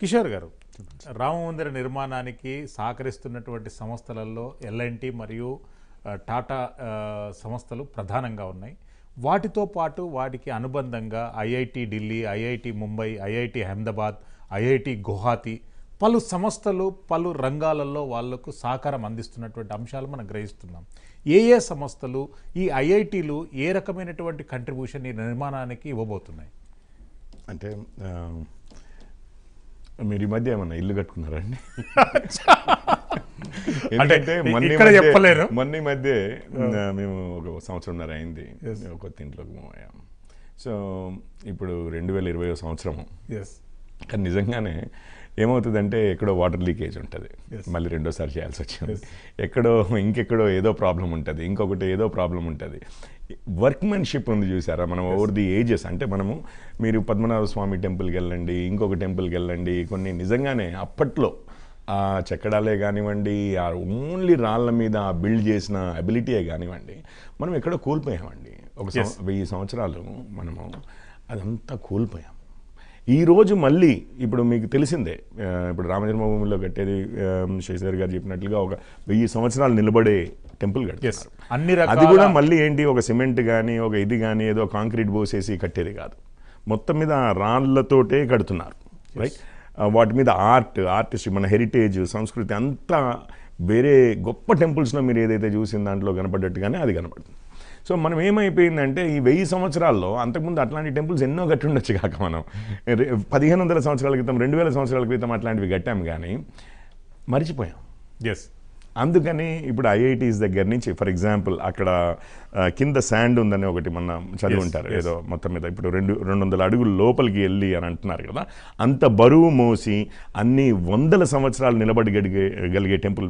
కిషోర్ గారు. రామ మందిర నిర్మాణానికి సహకరిస్తున్నటువంటి సంస్థలలో ఎల్ఎన్టీ మరియు టాటా సంస్థలు ప్రధానంగా ఉన్నాయి. వాటితో పాటు వాటికి అనుబంధంగా IIT Delhi IIT Mumbai IIT Ahmedabad IIT Guwahati పలు సంస్థలు పలు రంగాలలో వాళ్ళకు సహకారం అందిస్తున్నటువంటి అంశాలు మనం గ్రహిస్తున్నాం. ఏ ఏ సంస్థలు ఈ ఐఐటీలు ఏ రకమైనటువంటి కంట్రిబ్యూషన్ ఈ నిర్మాణానికి ఇవ్వబోతున్నాయి? అంటే మీరు ఈ మధ్య ఏమన్నా ఇల్లు కట్టుకున్నారండి అంటే ఎందుకంటే మొన్న చెప్పలేరు. మొన్న ఈ మధ్య మేము ఒక సంవత్సరంన్నర అయింది. కొత్త ఇంట్లోకి మూవ్ అయ్యాం. సో ఇప్పుడు రెండు వేల ఇరవై సంవత్సరం ఎస్ కానీ నిజంగానే ఏమవుతుందంటే ఎక్కడో వాటర్ లీకేజ్ ఉంటుంది. మళ్ళీ రెండోసారి చేయాల్సి వచ్చింది. ఎక్కడో ఇంకెక్కడో ఏదో ప్రాబ్లం ఉంటుంది. ఇంకొకటి ఏదో ప్రాబ్లం ఉంటుంది. వర్క్మెన్షిప్ ఉంది చూసారా? మనం ఓవర్ ది ఏజెస్. అంటే మనము మీరు పద్మనాభ స్వామి టెంపుల్కి వెళ్ళండి ఇంకొక టెంపుల్కి వెళ్ళండి. కొన్ని నిజంగానే అప్పట్లో ఆ చెక్కడాలే కానివ్వండి ఆ ఓన్లీ రాళ్ళ మీద బిల్డ్ చేసిన అబిలిటీయే కానివ్వండి మనం ఎక్కడో కోల్పోయామండి. ఒక వెయ్యి సంవత్సరాలు మనము అదంతా కోల్పోయాం. ఈ రోజు మళ్ళీ ఇప్పుడు మీకు తెలిసిందే ఇప్పుడు రామజన్మభూమిలో కట్టేది శశిధర్ గారు చెప్పినట్లుగా ఒక వెయ్యి సంవత్సరాలు నిలబడే టెంపుల్ కట్టారు అన్ని అది కూడా మళ్ళీ ఏంటి ఒక సిమెంట్ కానీ ఒక ఇది కానీ ఏదో కాంక్రీట్ పోసేసి కట్టేది కాదు. మొత్తం మీద రాళ్ళతోటే కడుతున్నారు రైట్ వాటి మీద ఆర్ట్ ఆర్టిస్ట్ మన హెరిటేజ్ సంస్కృతి అంతా వేరే గొప్ప టెంపుల్స్లో మీరు ఏదైతే చూసిన దాంట్లో కనపడ్డట్టుగానే అది కనపడుతుంది. సో మనం ఏమైపోయిందంటే ఈ వెయ్యి సంవత్సరాల్లో అంతకుముందు అట్లాంటి టెంపుల్స్ ఎన్నో కట్టి ఉండొచ్చు కాక మనం. పదిహేను వందల సంవత్సరాల క్రితం రెండు వేల సంవత్సరాల క్రితం అట్లాంటివి కట్టాం కానీ మర్చిపోయాం. ఎస్ అందుకని ఇప్పుడు ఐఐటీస్ దగ్గర నుంచి ఫర్ ఎగ్జాంపుల్ అక్కడ కింద శాండ్ ఉందని ఒకటి మొన్న చదివి ఉంటారు. ఏదో మొత్తం మీద ఇప్పుడు రెండు రెండు వందల అడుగులు లోపలికి వెళ్ళి అని అంటున్నారు కదా. అంత బరువు మోసి అన్ని వందల సంవత్సరాలు నిలబడి గడిగే గలిగే టెంపుల్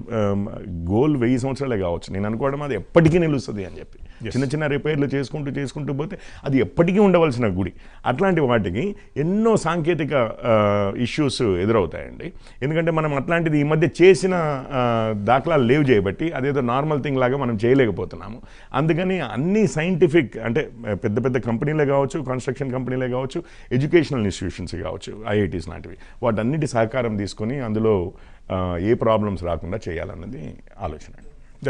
గోల్ వెయ్యి సంవత్సరాలే కావచ్చు. నేను అనుకోవడం అది ఎప్పటికీ నిలుస్తుంది అని చెప్పి. చిన్న చిన్న రిపేర్లు చేసుకుంటూ చేసుకుంటూ పోతే అది ఎప్పటికీ ఉండవలసిన గుడి. అట్లాంటి వాటికి ఎన్నో సాంకేతిక ఇష్యూస్ ఎదురవుతాయండి. ఎందుకంటే మనం అట్లాంటిది ఈ మధ్య చేసిన దాఖలాలు లేవు చేయబట్టి అదేదో నార్మల్ థింగ్ లాగా మనం చేయలేకపోతున్నాము. అందుకని అన్ని సైంటిఫిక్ అంటే పెద్ద పెద్ద కంపెనీలే కావచ్చు కన్స్ట్రక్షన్ కంపెనీలే కావచ్చు ఎడ్యుకేషనల్ ఇన్స్టిట్యూషన్స్ కావచ్చు ఐఐటీస్ లాంటివి. వాటన్నిటి సహకారం తీసుకొని అందులో ఏ ప్రాబ్లమ్స్ రాకుండా చేయాలన్నది ఆలోచన.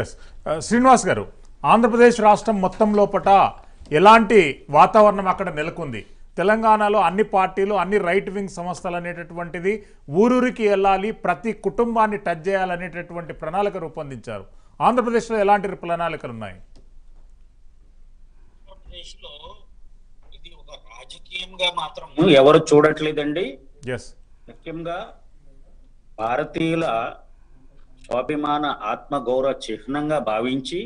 ఎస్ శ్రీనివాస్ గారు ఆంధ్రప్రదేశ్ రాష్ట్రం మొత్తం లోపట ఎలాంటి వాతావరణం అక్కడ నెలకొంది? తెలంగాణలో అన్ని పార్టీలు అన్ని రైట్ వింగ్ సంస్థలు అనేటటువంటిది ఊరూరికి వెళ్ళాలి ప్రతి కుటుంబాన్ని టచ్ చేయాలనేటటువంటి ప్రణాళిక రూపొందించారు. ఆంధ్రప్రదేశ్లో ఎలాంటి ప్రణాళికలు ఉన్నాయి? ఆంధ్రప్రదేశ్లో ఇది ఒక రాజకీయంగా మాత్రం ఎవరు చూడట్లేదండి. ఎస్ ముఖ్యంగా భారతీయుల స్వాభిమాన ఆత్మగౌరవ చిహ్నంగా భావించి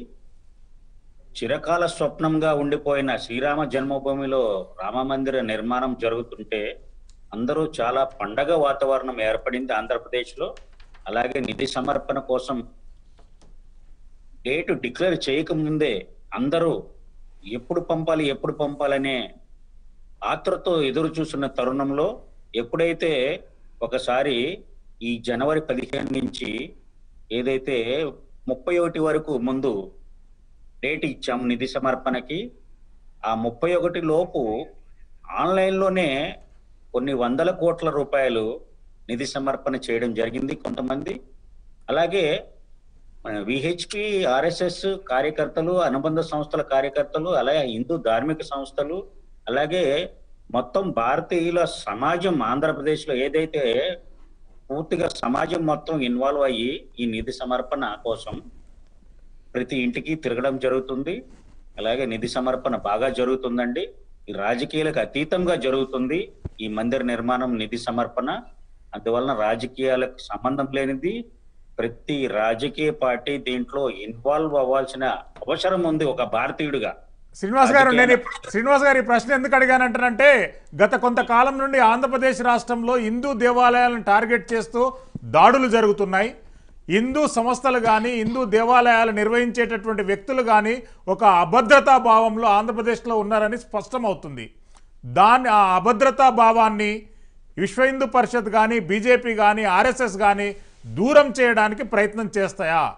చిరకాల స్వప్నంగా ఉండిపోయిన శ్రీరామ జన్మభూమిలో రామ మందిర నిర్మాణం జరుగుతుంటే అందరూ చాలా పండగ వాతావరణం ఏర్పడింది ఆంధ్రప్రదేశ్లో. అలాగే నిధి సమర్పణ కోసం డేటు డిక్లేర్ చేయకముందే అందరూ ఎప్పుడు పంపాలి ఎప్పుడు పంపాలనే ఆత్రతో ఎదురు చూస్తున్న తరుణంలో ఎప్పుడైతే ఒకసారి ఈ జనవరి పదిహేను నుంచి ఏదైతే ముప్పై ఒకటి వరకు ముందు డేట్ ఇచ్చాం నిధి సమర్పణకి. ఆ ముప్పై ఒకటి లోపు ఆన్లైన్లోనే కొన్ని వందల కోట్ల రూపాయలు నిధి సమర్పణ చేయడం జరిగింది కొంతమంది. అలాగే విహెచ్పి ఆర్ఎస్ఎస్ కార్యకర్తలు అనుబంధ సంస్థల కార్యకర్తలు అలాగే హిందూ ధార్మిక సంస్థలు అలాగే మొత్తం భారతీయుల సమాజం ఆంధ్రప్రదేశ్లో ఏదైతే పూర్తిగా సమాజం మొత్తం ఇన్వాల్వ్ అయ్యి ఈ నిధి సమర్పణ కోసం ప్రతి ఇంటికి తిరగడం జరుగుతుంది. అలాగే నిధి సమర్పణ బాగా జరుగుతుందండి. ఈ రాజకీయాలకు అతీతంగా జరుగుతుంది ఈ మందిర నిర్మాణం నిధి సమర్పణ. అందువలన రాజకీయాలకు సంబంధం లేనిది ప్రతి రాజకీయ పార్టీ దీంట్లో ఇన్వాల్వ్ అవ్వాల్సిన అవసరం ఉంది ఒక భారతీయుడిగా. శ్రీనివాస్ గారు నేను శ్రీనివాస్ గారు ఈ ప్రశ్న ఎందుకు అడిగానంటానంటే గత కొంతకాలం నుండి ఆంధ్రప్రదేశ్ రాష్ట్రంలో హిందూ దేవాలయాలను టార్గెట్ చేస్తూ దాడులు జరుగుతున్నాయి. హిందూ సంస్థలు కానీ హిందూ దేవాలయాలు నిర్వహించేటటువంటి వ్యక్తులు కానీ ఒక అభద్రతా భావంలో ఆంధ్రప్రదేశ్లో ఉన్నారని స్పష్టమవుతుంది. దాన్ని ఆ అభద్రతా భావాన్ని విశ్వ హిందూ పరిషత్ కానీ బీజేపీ కానీ ఆర్ఎస్ఎస్ కానీ దూరం చేయడానికి ప్రయత్నం చేస్తాయా?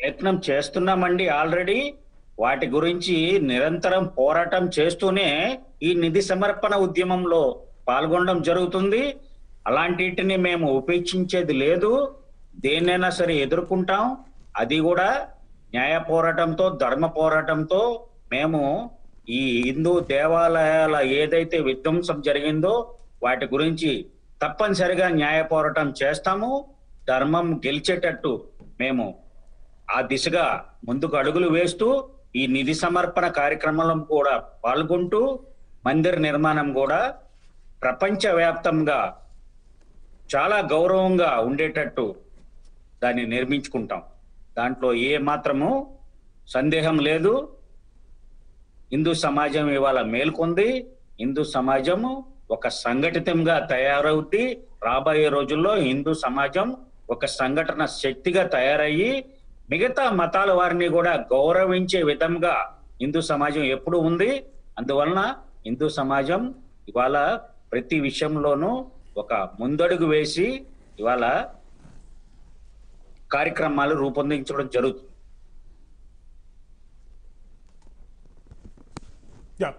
ప్రయత్నం చేస్తున్నామండి ఆల్రెడీ. వాటి గురించి నిరంతరం పోరాటం చేస్తూనే ఈ నిధి సమర్పణ ఉద్యమంలో పాల్గొనడం జరుగుతుంది. అలాంటిటిని మేము ఉపేక్షించేది లేదు. దేన్నైనా సరే ఎదుర్కొంటాం. అది కూడా న్యాయ పోరాటంతో ధర్మ పోరాటంతో మేము ఈ హిందూ దేవాలయాల ఏదైతే విధ్వంసం జరిగిందో వాటి గురించి తప్పనిసరిగా న్యాయ పోరాటం చేస్తాము. ధర్మం గెలిచేటట్టు మేము ఆ దిశగా ముందుకు అడుగులు వేస్తూ ఈ నిధి సమర్పణ కార్యక్రమంలో కూడా పాల్గొంటూ మందిర్ నిర్మాణం కూడా ప్రపంచవ్యాప్తంగా చాలా గౌరవంగా ఉండేటట్టు దాన్ని నిర్మించుకుంటాం. దాంట్లో ఏ మాత్రము సందేహం లేదు. హిందూ సమాజం ఇవాళ మేల్కొంది. హిందూ సమాజము ఒక సంఘటితంగా తయారవుద్ది. రాబోయే రోజుల్లో హిందూ సమాజం ఒక సంఘటన శక్తిగా తయారయ్యి మిగతా మతాల వారిని కూడా గౌరవించే విధంగా హిందూ సమాజం ఎప్పుడు ఉంది. అందువలన హిందూ సమాజం ఇవాళ ప్రతి విషయంలోనూ ఒక ముందడుగు వేసి ఇవాళ కార్యక్రమాలు రూపొందించడం జరుగుతుంది. యా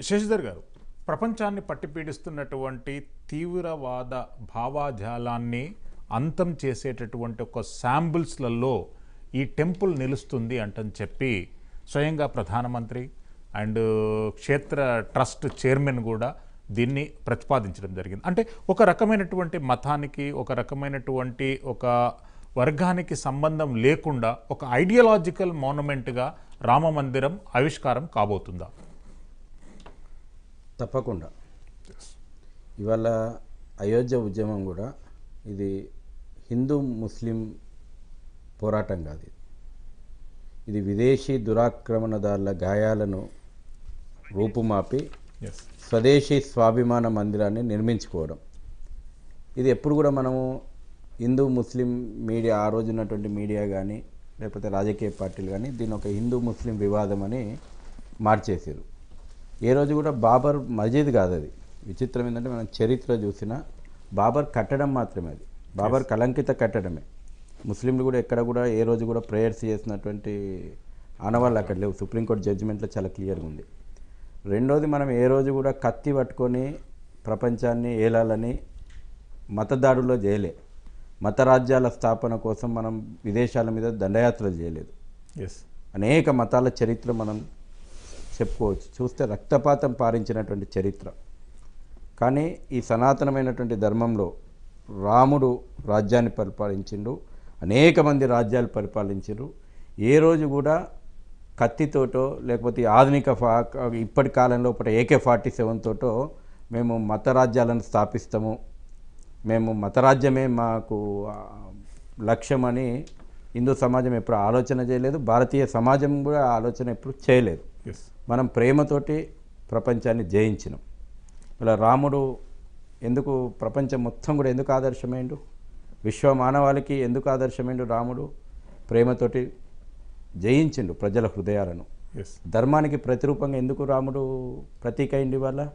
శశిధర్ గారు ప్రపంచాన్ని పట్టిపీడిస్తున్నటువంటి తీవ్రవాద భావాజాలాన్ని అంతం చేసేటటువంటి ఒక శాంబుల్స్లలో ఈ టెంపుల్ నిలుస్తుంది అంటని చెప్పి స్వయంగా ప్రధానమంత్రి అండ్ క్షేత్ర ట్రస్ట్ చైర్మన్ కూడా దీన్ని ప్రతిపాదించడం జరిగింది. అంటే ఒక రకమైనటువంటి మతానికి ఒక రకమైనటువంటి ఒక వర్గానికి సంబంధం లేకుండా ఒక ఐడియాలజికల్ మోనమెంట్గా రామ మందిరం ఆవిష్కారం కాబోతుందా? తప్పకుండా. ఇవాళ అయోధ్య ఉద్యమం కూడా ఇది హిందూ ముస్లిం పోరాటం కాదు ఇది. ఇది విదేశీ దురాక్రమణదారుల గాయాలను రూపుమాపి స్వదేశీ స్వాభిమాన మందిరాన్ని నిర్మించుకోవడం. ఇది ఎప్పుడు కూడా మనము హిందూ ముస్లిం మీడియా ఆ రోజు ఉన్నటువంటి మీడియా కానీ లేకపోతే రాజకీయ పార్టీలు కానీ దీన్ని ఒక హిందూ ముస్లిం వివాదం అని మార్చేసారు ఏ రోజు కూడా బాబర్ మజీద్ కాదు అది. విచిత్రం ఏంటంటే మనం చరిత్ర చూసినా బాబర్ కట్టడం మాత్రమే అది. బాబర్ కలంకిత కట్టడమే. ముస్లింలు కూడా ఎక్కడ కూడా ఏ రోజు కూడా ప్రేయర్స్ చేసినటువంటి ఆనవాళ్ళు అక్కడ లేవు. సుప్రీంకోర్టు జడ్జిమెంట్లో చాలా క్లియర్గా ఉంది. రెండోది మనం ఏ రోజు కూడా కత్తి పట్టుకొని ప్రపంచాన్ని ఏలాలని మతదాడుల్లో చేయలే. మత రాజ్యాల స్థాపన కోసం మనం విదేశాల మీద దండయాత్రలు చేయలేదు. ఎస్ అనేక మతాల చరిత్ర మనం చెప్పుకోవచ్చు. చూస్తే రక్తపాతం పారించినటువంటి చరిత్ర. కానీ ఈ సనాతనమైనటువంటి ధర్మంలో రాముడు రాజ్యాన్ని పరిపాలించిండు అనేక మంది రాజ్యాలు పరిపాలించారు ఏ రోజు కూడా కత్తితోటో లేకపోతే ఆధునిక ఫా ఇప్పటి కాలంలో ఒకటి ఏకే ఫార్టీ సెవెన్ తోటో మేము మత రాజ్యాలను స్థాపిస్తాము. మేము మతరాజ్యమే మాకు లక్ష్యమని హిందూ సమాజం ఎప్పుడు ఆలోచన చేయలేదు భారతీయ సమాజం కూడా ఆలోచన ఎప్పుడు చేయలేదు. మనం ప్రేమతోటి ప్రపంచాన్ని జయించినాం. ఇలా రాముడు ఎందుకు ప్రపంచం మొత్తం కూడా ఎందుకు ఆదర్శమైండు? విశ్వ మానవాళికి ఎందుకు ఆదర్శమైండు రాముడు? ప్రేమతోటి జయించిండు ప్రజల హృదయాలను. ధర్మానికి ప్రతిరూపంగా ఎందుకు రాముడు ప్రతీక అయింది వాళ్ళ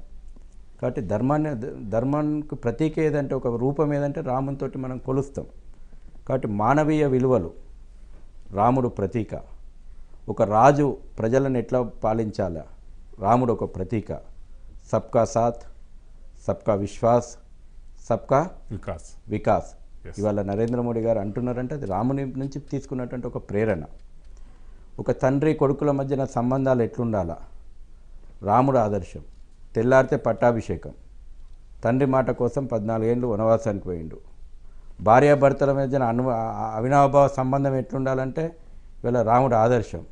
కాబట్టి ధర్మాన్ని ధర్మానికి ప్రతీక ఏదంటే ఒక రూపం ఏదంటే రామునితో మనం కొలుస్తాం. కాబట్టి మానవీయ విలువలు రాముడు ప్రతీక. ఒక రాజు ప్రజలను ఎట్లా పాలించాలా? రాముడు ఒక ప్రతీక. సబ్కా సాత్ సబ్కా విశ్వాస్ సబ్కా వికాస్. వికాస్. ఇవాళ నరేంద్ర మోడీ గారు అంటున్నారంటే అది రాముని నుంచి తీసుకున్నటువంటి ఒక ప్రేరణ. ఒక తండ్రి కొడుకుల మధ్యన సంబంధాలు ఎట్లుండాలా? రాముడు ఆదర్శం. తెల్లారితే పట్టాభిషేకం. తండ్రి మాట కోసం పద్నాలుగేళ్ళు వనవాసానికి పోయిండు. భార్యాభర్తల మధ్యన అను అవినాభావ సంబంధం ఎట్లుండాలంటే ఇవాళ రాముడు ఆదర్శం.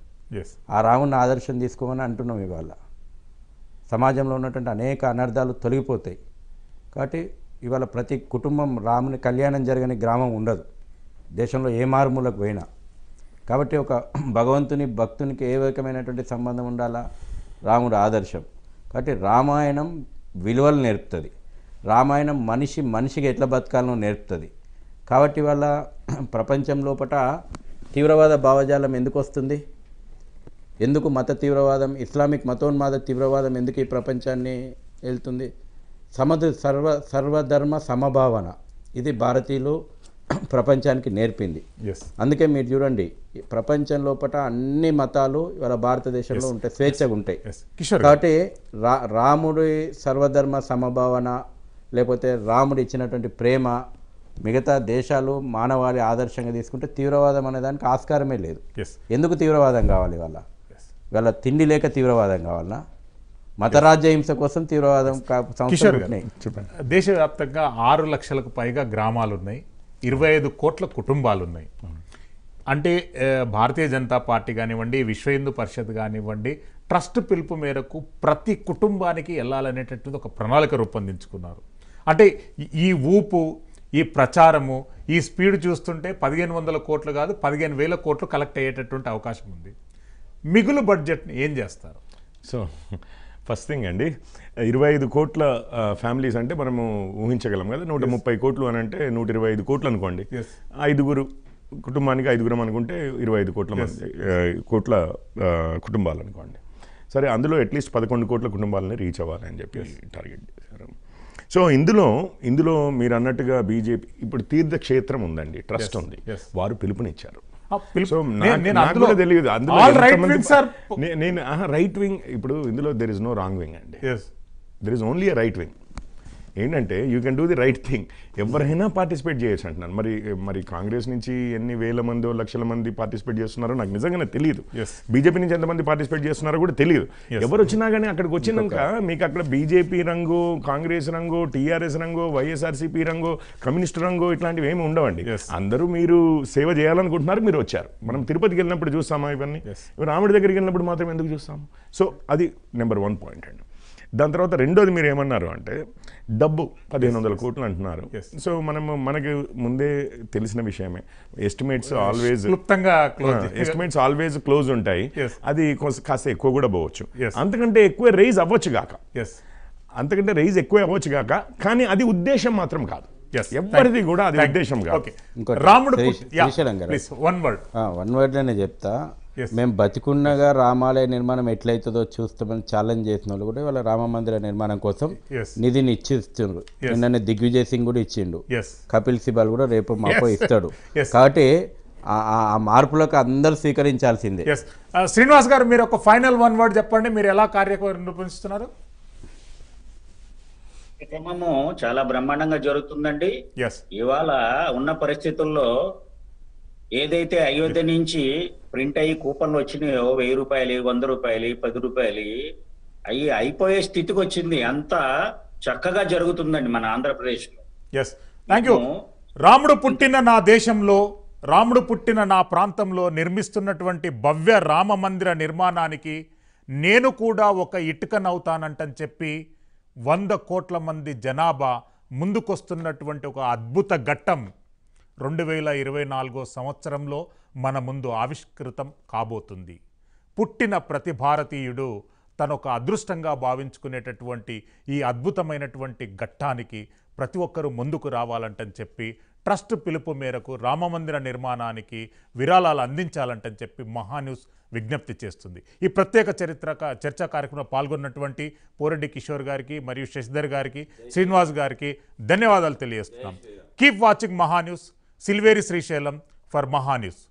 ఆ రాముడిని ఆదర్శం తీసుకోమని అంటున్నాం ఇవాళ. సమాజంలో ఉన్నటువంటి అనేక అనర్థాలు తొలగిపోతాయి. కాబట్టి ఇవాళ ప్రతి కుటుంబం రాముని కళ్యాణం జరగని గ్రామం ఉండదు. దేశంలో ఏ మారుమూలకు పోయినా. కాబట్టి ఒక భగవంతుని భక్తునికి ఏ రకమైనటువంటి సంబంధం ఉండాలా? రాముడు ఆదర్శం. కాబట్టి రామాయణం విలువలు నేర్పుతుంది. రామాయణం మనిషి మనిషికి ఎట్లా బతకాలను నేర్పుతుంది. కాబట్టి వల్ల ప్రపంచం లోపట తీవ్రవాద భావజాలం ఎందుకు వస్తుంది? ఎందుకు మత తీవ్రవాదం ఇస్లామిక్ మతోన్మాద తీవ్రవాదం ఎందుకు ఈ ప్రపంచాన్ని వెళ్తుంది సమధ సర్వ సర్వధర్మ సమభావన. ఇది భారతీయులు ప్రపంచానికి నేర్పింది. అందుకే మీరు చూడండి ప్రపంచం లోపల అన్ని మతాలు ఇవాళ భారతదేశంలో. ఉంటాయి స్వేచ్ఛగా ఉంటాయి. కాబట్టి రా రాముడి సర్వధర్మ సమభావన లేకపోతే రాముడు ఇచ్చినటువంటి ప్రేమ మిగతా దేశాలు మానవాళి ఆదర్శంగా తీసుకుంటే తీవ్రవాదం అనే దానికి ఆస్కారమే లేదు. ఎందుకు తీవ్రవాదం కావాలి వాళ్ళ వాళ్ళ తిండి లేక తీవ్రవాదం కావాలనా? మతరాజ్య హింస కోసం తీవ్రవాదం దేశవ్యాప్తంగా ఆరు లక్షలకు పైగా గ్రామాలు ఉన్నాయి. ఇరవై ఐదు కోట్ల కుటుంబాలు ఉన్నాయి అంటే భారతీయ జనతా పార్టీ కానివ్వండి విశ్వ హిందూ పరిషత్ కానివ్వండి ట్రస్ట్ పిలుపు మేరకు ప్రతి కుటుంబానికి వెళ్ళాలనేటటువంటి ఒక ప్రణాళిక రూపొందించుకున్నారు. అంటే ఈ ఊపు ఈ ప్రచారము ఈ స్పీడ్ చూస్తుంటే పదిహేను వందల కోట్లు కాదు పదిహేను వేల కోట్లు కలెక్ట్ అయ్యేటటువంటి అవకాశం ఉంది. మిగులు బడ్జెట్ని ఏం చేస్తారు? సో ఫస్ట్ థింగ్ అండి ఇరవై ఐదు కోట్ల ఫ్యామిలీస్ అంటే మనము ఊహించగలం కదా నూట ముప్పై కోట్లు అని అంటే నూట ఇరవై ఐదు కోట్లు అనుకోండి. ఐదుగురు కుటుంబానికి ఐదుగురం అనుకుంటే ఇరవై ఐదు కోట్ల కోట్ల కుటుంబాలు అనుకోండి. సరే అందులో అట్లీస్ట్ పదకొండు కోట్ల కుటుంబాలని రీచ్ అవ్వాలి అని చెప్పి టార్గెట్ చేశారు. సో ఇందులో ఇందులో మీరు అన్నట్టుగా బీజేపీ ఇప్పుడు తీర్థక్షేత్రం ఉందండి ట్రస్ట్ ఉంది. వారు పిలుపునిచ్చారు. నేను- తెలియదు రైట్ వింగ్ ఇప్పుడు ఇందులో there is no wrong wing అండి. There is only right wing ఏంటంటే you can do the right thing ఎవరైనా పార్టిసిపేట్ చేయొచ్చు అంటున్నాను. మరి మరి కాంగ్రెస్ నుంచి ఎన్ని వేల మందో లక్షల మంది పార్టిసిపేట్ చేస్తున్నారో నాకు నిజంగానే తెలియదు. బీజేపీ నుంచి ఎంతమంది పార్టిసిపేట్ చేస్తున్నారో కూడా తెలియదు. ఎవరు వచ్చినా కానీ అక్కడికి వచ్చినాక మీకు అక్కడ బీజేపీ రంగు కాంగ్రెస్ రంగు టీఆర్ఎస్ రంగు వైఎస్ఆర్సీపీ రంగు కమ్యూనిస్ట్ రంగు ఇట్లాంటివి ఏమి ఉండవండి. అందరూ మీరు సేవ చేయాలనుకుంటున్నారు మీరు వచ్చారు. మనం తిరుపతికి వెళ్ళినప్పుడు చూస్తామా ఇవన్నీ. రాముడి దగ్గరికి వెళ్ళినప్పుడు మాత్రం ఎందుకు చూస్తాం సో అది నెంబర్ వన్ పాయింట్ అండి. దాని తర్వాత రెండోది మీరు ఏమన్నారు అంటే డబ్బు పదిహేను వందల కోట్లు అంటున్నారు. సో మనము మనకి ముందే తెలిసిన విషయమే. ఎస్టిమేట్స్ ఆల్వేస్ క్లుప్తంగా క్లోజ్ ఎస్టిమేట్స్ ఆల్వేస్ క్లోజ్ ఉంటాయి. అది కాస్త ఎక్కువ కూడా పోవచ్చు. అంతకంటే ఎక్కువ రైజ్ అవ్వచ్చు గాక. ఎస్ అంతకంటే రైజ్ ఎక్కువ అవ్వచ్చు గాక కానీ అది ఉద్దేశం మాత్రం కాదు. ఎవరిది కూడా అది ఉద్దేశం కాదు. రాముడు వన్ వర్డ్ వన్ వర్డ్లోనే చెప్తా. Yes. మేము బతికున్నగా రామాలయ నిర్మాణం ఎట్లయితుందో చూస్తామని ఛాలెంజ్ చేసిన వాళ్ళు కూడా వాళ్ళ రామ మందిర నిర్మాణం కోసం. నిధిని ఇచ్చిస్తుండ్రు. నిన్ననే దిగ్విజయ్ సింగ్ కూడా ఇచ్చిండు. కపిల్ సిబాల్ కూడా రేపు మాపో. ఇస్తాడు. Yes. కాబట్టి ఆ- మార్పులకు అందరూ స్వీకరించాల్సిందే. శ్రీనివాస్ గారు మీరు ఒక ఫైనల్ వన్ వర్డ్ చెప్పండి. మీరు ఎలా కార్యక్రమం రూపొందిస్తున్నారు? కార్యక్రమము చాలా బ్రహ్మాండంగా జరుగుతుందండి. ఇవాళ ఉన్న పరిస్థితుల్లో ఏదైతే అయోధ్య నుంచి ప్రింట్ అయ్యి కూపన్లు వచ్చినాయో వెయ్యి రూపాయలు వంద రూపాయలు పది రూపాయలు అవి అయిపోయే స్థితికి వచ్చింది. అంతా చక్కగా జరుగుతుందండి మన ఆంధ్రప్రదేశ్లో ఎస్ థ్యాంక్ యూ రాముడు పుట్టిన నా దేశంలో రాముడు పుట్టిన నా ప్రాంతంలో నిర్మిస్తున్నటువంటి భవ్య రామ మందిర నిర్మాణానికి నేను కూడా ఒక ఇటుకనవుతానంటని చెప్పి వంద కోట్ల మంది జనాభా ముందుకొస్తున్నటువంటి ఒక అద్భుత ఘట్టం. రెండు వేల ఇరవై నాలుగో సంవత్సరంలో మన ముందు ఆవిష్కృతం కాబోతుంది. పుట్టిన ప్రతి భారతీయుడు తను ఒక అదృష్టంగా భావించుకునేటటువంటి ఈ అద్భుతమైనటువంటి ఘట్టానికి ప్రతి ఒక్కరూ ముందుకు రావాలంటని చెప్పి ట్రస్ట్ పిలుపు మేరకు రామమందిర నిర్మాణానికి విరాళాలు అందించాలంటని చెప్పి మహాన్యూస్ విజ్ఞప్తి చేస్తుంది. ఈ ప్రత్యేక చరిత్ర చర్చా కార్యక్రమంలో పాల్గొన్నటువంటి పోరెడ్డి కిషోర్ గారికి మరియు శశిధర్ గారికి శ్రీనివాస్ గారికి ధన్యవాదాలు తెలియజేస్తున్నాం. Keep watching Mahaa News. Silveri Srisailam for Mahaa News